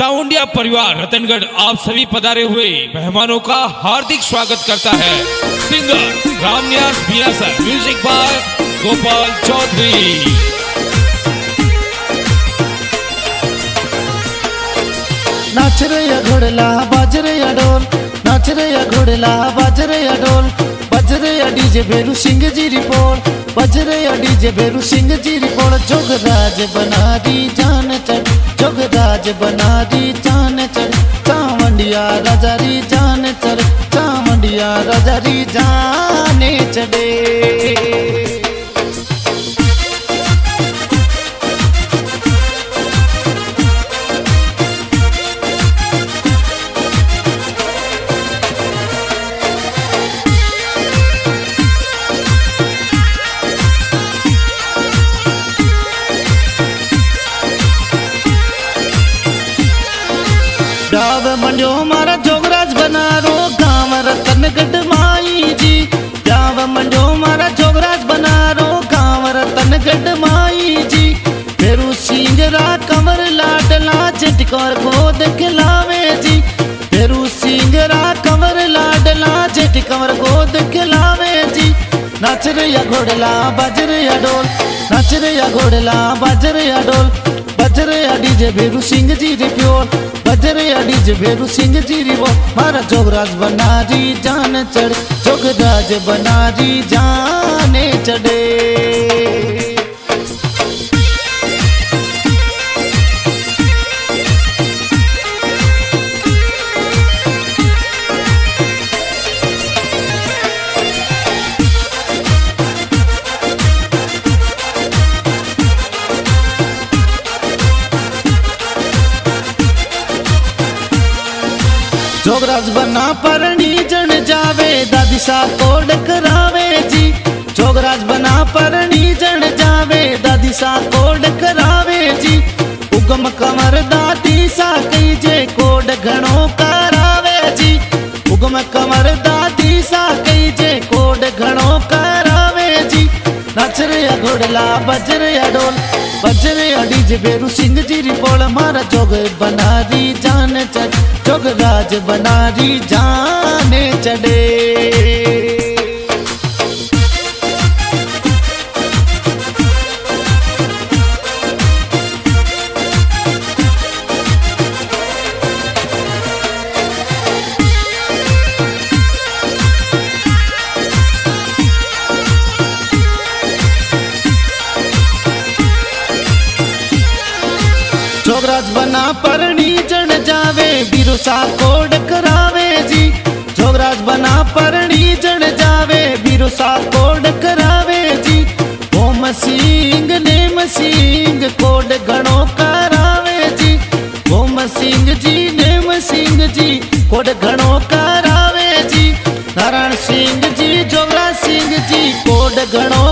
चाउंडिया परिवार रतनगढ़ आप सभी पधारे हुए मेहमानों का हार्दिक स्वागत करता है। Singer Ramnyas Biyasar music by Gopal Chaudhary. नाच रे या घोड़ला, बाज रे या ढोल। नाच रे या घोड़ला, बाज रे या ढोल। बज रे या डीजे भेरू सिंह जी रिपोल बज रे या डीजे भेरू सिंह जी रिपोल जोगराज बना दी जोगराज बना दी जान चढ़, चावंडिया राजा री जान चढ़, चावंडिया राजा री जाने चढ़े। रतनगढ़ माई जी फेरू सिंगरा कंवर लाडला झटकोर गोद खिलावे जी। फेरू सिंगरा कंवर लाडला झटकोर गोद खिलावे जी। नाच रे या घोड़ला, बज रे या ढोल, नाच रे या घोड़ला, बज रे या ढोल, बज रे या डीजे भेरू सिंह जी रे प्योर बज रे या डीजे भेरू सिंह जी रे वो मारा जोगराज बना री जान चढ़, जोगराज बना री जाने चढ़े। जोगराज बना परणी जन जावे, दादी सा कोड करावे जी। जोगराज बना परणी जन जावे, दादी सा कोड करावे जी। उगम कमर दादी सा कई जे कोड घणो करावे जी। उगम कमर दादी सा कई जे कोड घणो करावे जी। नाच रे घोड़ला, बज रे बज डीजे बेरू सिंह जी री बोल मारा जोग बनारी जान चढ़, जोग राज बनारी जाने चढ़े। बना परणी जन जावे बिरुसा कोड करावे जी। जोगराज बना परणी जन जावे बिरुसा कोड करावे जी। ओम सिंह नेम सिंह कोड घणो करावे जी। ओम सिंह जी नेम सिंह जी कोड घणो करावे जी। नारायण सिंह जी, जोगराज सिंह जी कोड घणो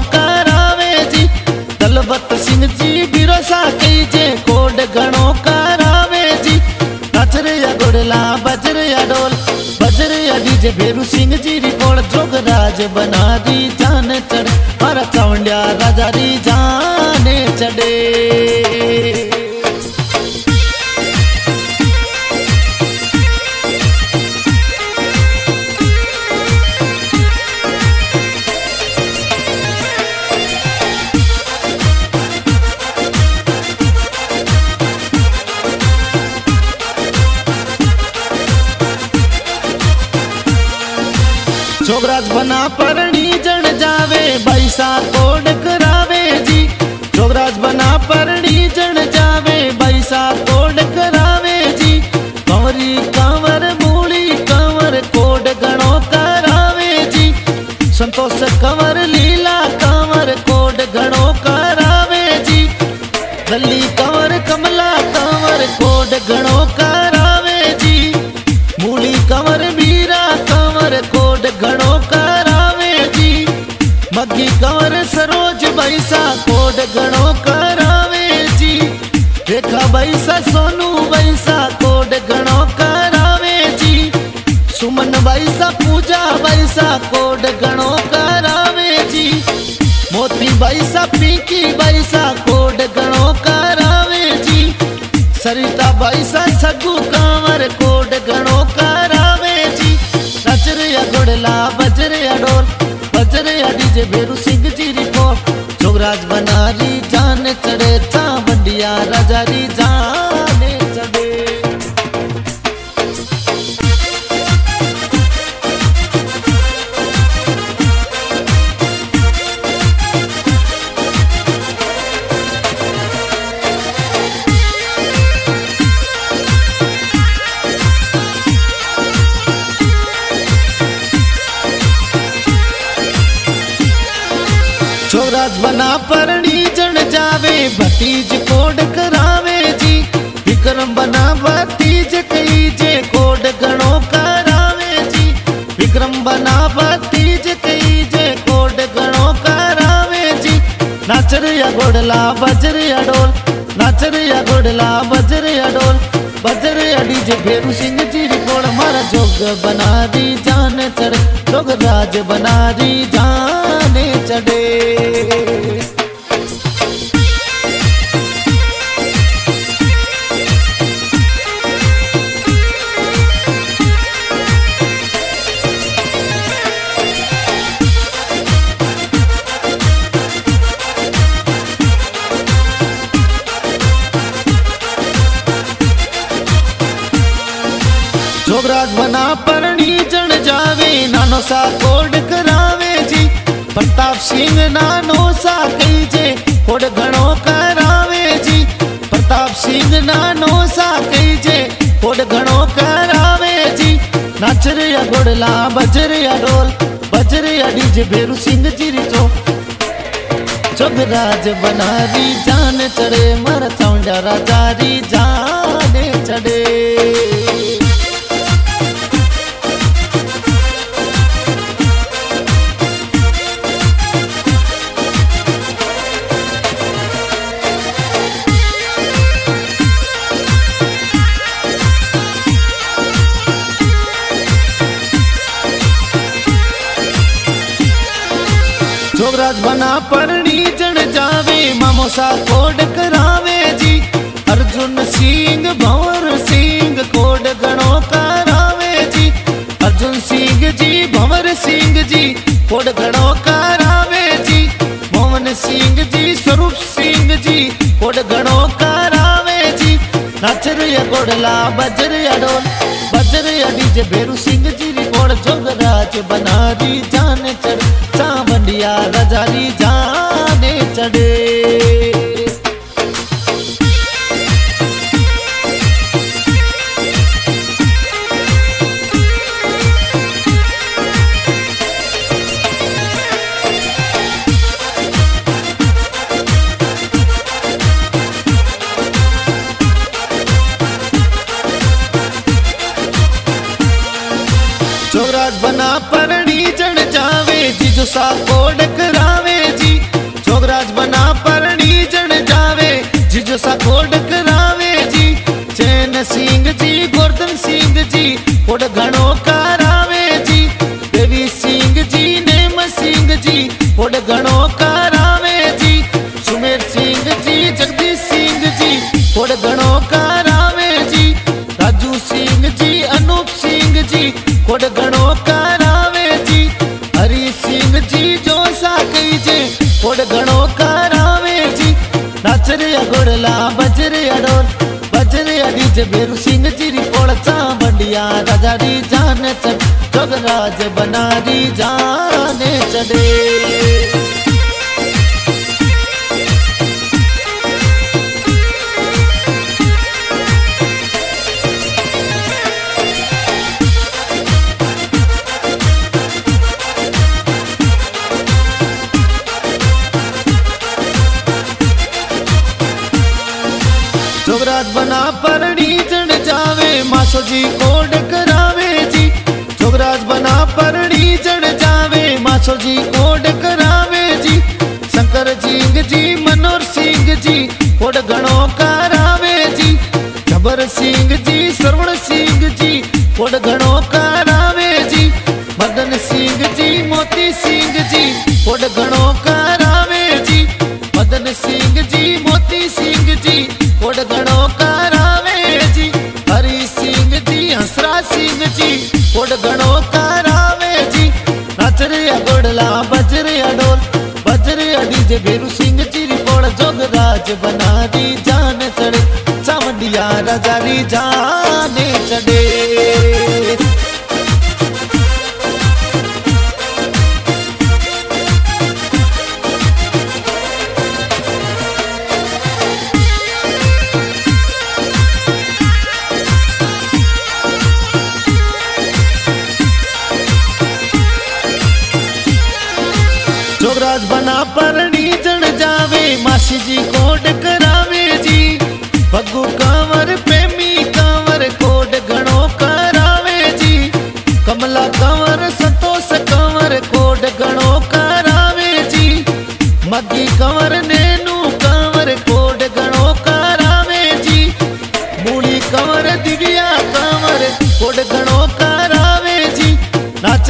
घोड़ला बजरे या ढोल, बजरे या डीजे भेरू सिंह जी री जोग राज बना दी जान चढ़ मारा चौंडिया राजा री जाने चढ़े। जोगराज बना परणी जन जावे बैसा कोड करावे जी। जोगराज बना परणी जन जावे बैसा कोड करावे जी। गौरी कंवर, मूली कंवर कोड गणो करावे जी। संतोष बैसा सोनू, बैसा कोड घणो करावे जी। सुमन बैसा पूजा, बैसा कोड घणो करावे जी। मोती बैसा, पिंकी बैसा कोड घणो करावे जी। सरिता भाई सा सगू कांवर कोड घणो करावे जी। नचरिया गुड़ला, बजरिया डोल, बजरिया डीजे भेरू सिंह जी रिपोर्ट। जोगराज बनारी, जान चढ़े चा बंडिया राजारी जाने छोराज बना परणी, जन जावे, भतीज कोड करावे जी। विक्रम बना भतीज कई जे, कोड घणो करावे जी। विक्रम बना भतीज कई जे, कोड घणो करावे जी। नाचरिया गोडला, बजरिया डोल। नाचरिया गोडला, बजरिया डोल। बजरिया डीजे भेरू सिंह जी रिपोर्ट मारा जोग बना दी, जान चढ़े, जोग राज बना दी, जाने चढ़े। सा कोड करावे जी। प्रताप सिंह नानो सा कई जे। कोड घणो करावे जी। प्रताप सिंह नानो सा कई जे। कोड घणो करावे जी। नाच नाचरिया गोडला, बज रे बजरिया डोल बजरिया डीजे भेरू सिंह जी री रिचो जोगराज बनारी जान चढ़े, मर चौंडा राजारी जाने चढ़े। जोगराज बना परणी जण जावे, मामोसा कोड करावे जी। अर्जुन सिंह, भंवर सिंह कोड घणो करावे जी। अर्जुन सिंह जी, भंवर सिंह जी कोड घणो करावे जी। मोहन सिंह जी, स्वरूप सिंह जी कोड घणो करावे जी। नाचरिया गोडला बजरिया डोल बजरिया डीजे, भेरू सिंह जी रिपोर्ट जोगराज, बनारी जान चढ़। चावंडिया रजारी जाने चढ़े। बना जण जावे जिजो सा कोड करावे जी। जोगराज बना परणी जण जावे। जिजो सा कोड करावे जी। चैन सिंह जी, गोर्धन सिंह जी, कोड घणो करावे जी। देवी सिंह जी, नेम सिंह जी, कोड घणो करावे जी। सुमेर सिंह जी, जगदीश सिंह जी, कोड घणो करावे नाचरिया बजरे अडोर बजरे अडी डीजे बेरू सिंह जी रिपोड़ बंडिया, राजा राजारी जाने चढ़, जोगराज बनारी जाने चढ़े। परणी जण जावे, मासो जी कोड करावे जी। जोगराज बना परणी जण जावे, मासो जी कोड करावे जी। शंकर सिंह जी, मनोहर सिंह जी, कोड घणो करावे जी। जबर सिंह जी, श्रवण सिंह जी, कोड घणो करावे जी। मदन सिंह जी, मोती सिंह जी, कोड घणो करावे जी। मदन सिंह जी, मोती सिंह जी, कोड घणो कोड गणो करावे जी। नच नाचरिया गोडला बजरिया डोल बज रिया डीजे भेरू सिंह चिरी बोल जोगराज बना दी जान चढ़े। चावंडिया राजारी जाने चढ़े।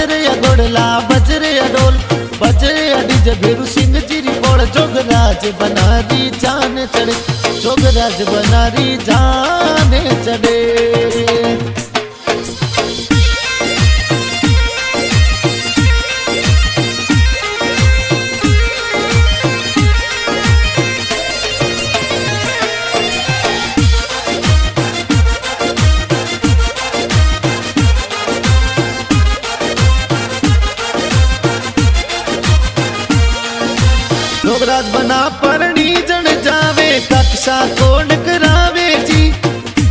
नाचरे गोड़ला बजरे डोल बजरे डीजे भेरू सिंह जीरी बोल जोगराज बनारी जान चढ़े, जोगराज बनारी जान चढ़े। जोगराज बना परणी, जण जावे कक्षा कोड करावे जी।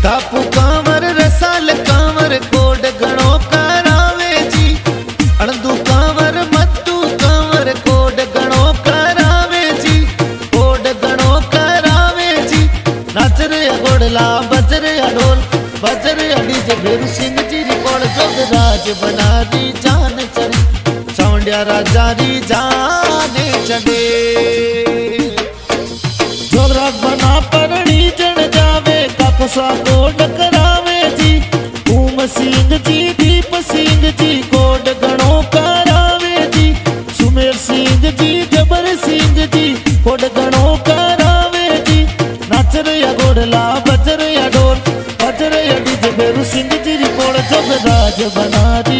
कापू कांवर, रसाल कांवर, कोड घणो करावे जी। अणदू कांवर, मत्तू कांवर, कोड घणो करावे जी। कोड घणो करावे जी। नाचरे गोडला बजरे ढोल बजरे डीजे, भेरू सिंह जी रिपोर्ट जोगराज बना दी। जान चौंडिया राजा री जाने चढ़े। जोगराज बना परणी जण जावे कपसा कोड करावे जी। ऊम सिंह जी, दीप सिंह जी, कोड घणो करावे जी। सुमेर सिंह जी, जबर सिंह जी, कोड घणो करावे जी। नाचर या गोडला बजर या ढोल बजर या डीजे भेरू सिंह जी बना मारा चावंडिया राजा दी